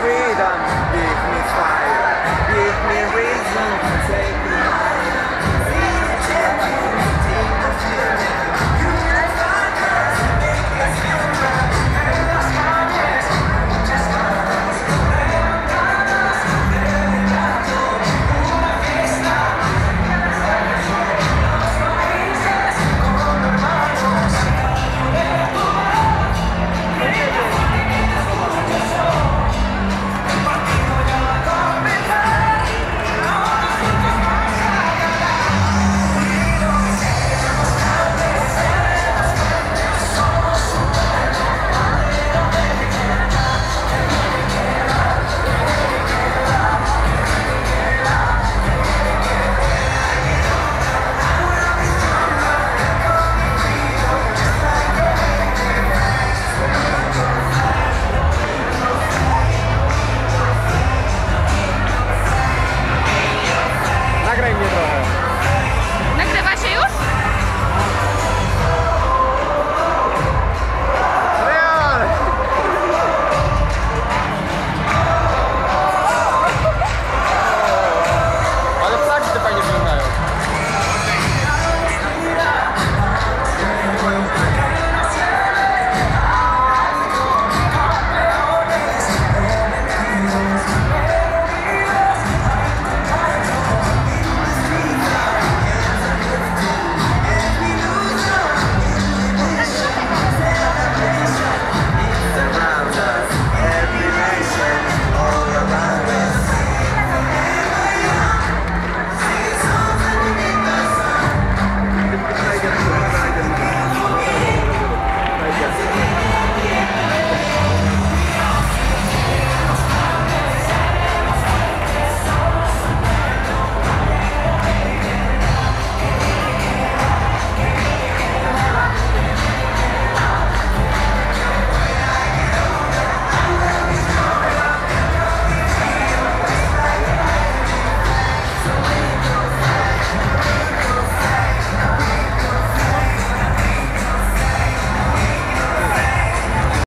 freedom, give me fire, give me reason to take